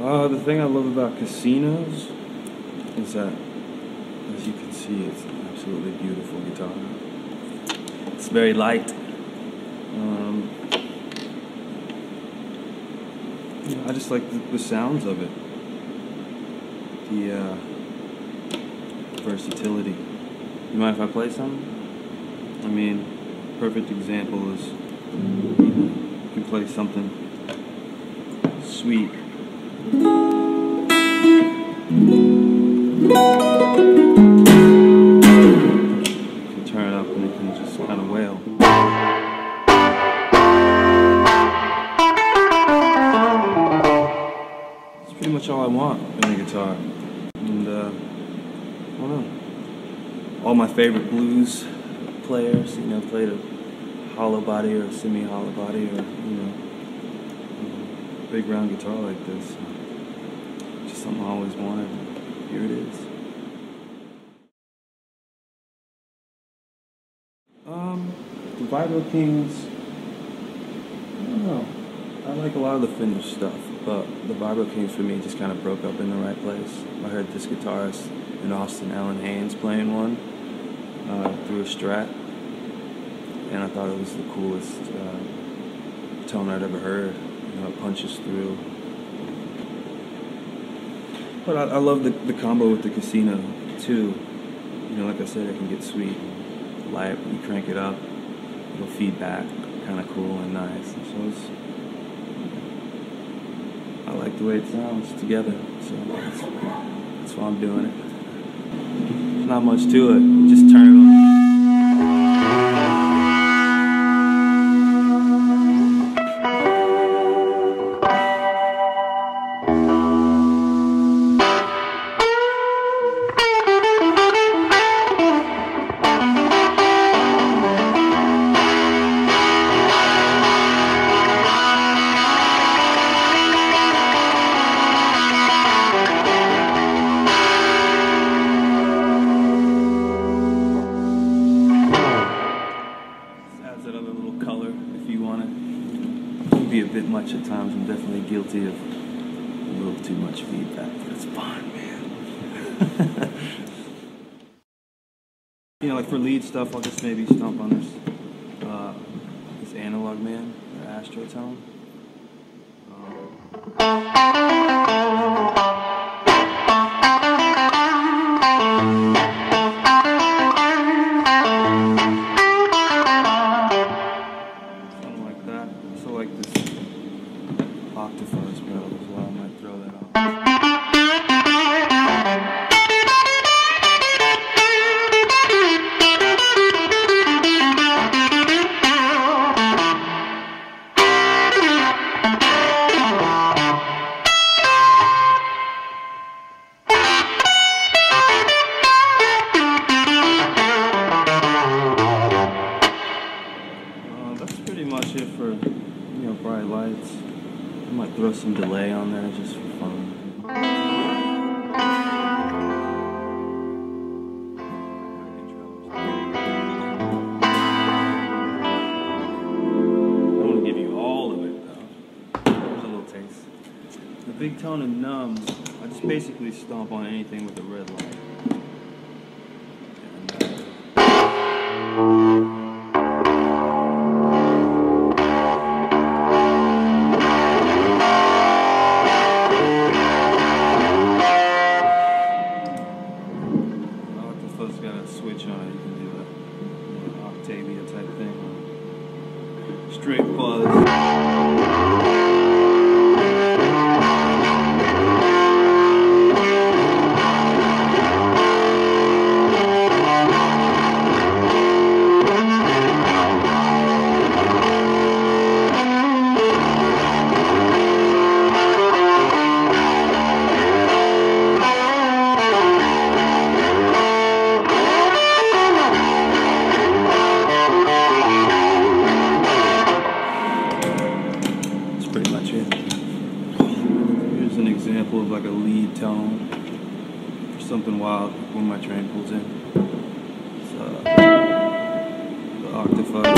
Uh, the thing I love about casinos is that, as you can see, it's an absolutely beautiful guitar. It's very light. Um, you know, I just like the, the sounds of it. The uh, versatility. You mind if I play some? I mean, perfect example is you can play something sweet. Turn it up and it can just kind of wail. It's pretty much all I want in a guitar. And, uh, I don't know. All my favorite blues players, you know, played a hollow body or a semi hollow body or, you know, big round guitar like this. Something I always wanted. Here it is. Um, the Vibro Kings. I don't know. I like a lot of the Fender stuff, but the Vibro Kings for me just kind of broke up in the right place. I heard this guitarist in Austin, Alan Haynes, playing one uh, through a Strat, and I thought it was the coolest uh, tone I'd ever heard. You know, it punches through. But I, I love the, the combo with the casino too. You know, like I said, it can get sweet, light. You crank it up, it'll feed back, kind of cool and nice. And so it's, I like the way it sounds together. So that's, that's why I'm doing it. Not much to it. Just turn it on. Guilty of a little too much feedback, but it's fun, man. you know, like for lead stuff, I'll just maybe stomp on this uh, this analog man, or Astrotone. Um, pretty much it for you know bright lights. I might throw some delay on there just for fun. I want to give you all of it though. A little taste. The big tone and numb. I just basically stomp on anything with a red light. Straight fuzz. Like a lead tone for something wild when my train pulls in. Uh, the octafuzz.